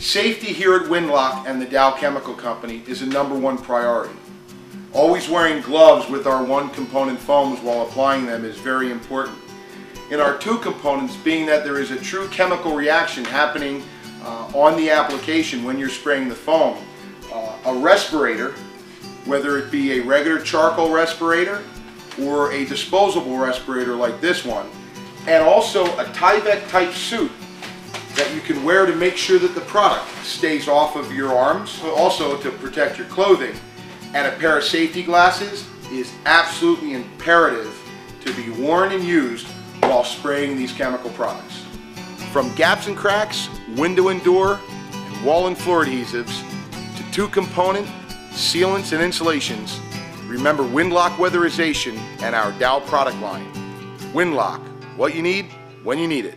Safety here at Windlock and the Dow Chemical Company is a number one priority. Always wearing gloves with our one component foams while applying them is very important. In our two components, being that there is a true chemical reaction happening uh, on the application when you're spraying the foam, uh, a respirator, whether it be a regular charcoal respirator or a disposable respirator like this one, and also a Tyvek type suit that you can wear to make sure that the product stays off of your arms, also to protect your clothing. And a pair of safety glasses is absolutely imperative to be worn and used while spraying these chemical products. From gaps and cracks, window and door, and wall and floor adhesives, to two component, sealants and insulations, remember Windlock Weatherization and our Dow product line. Windlock, what you need, when you need it.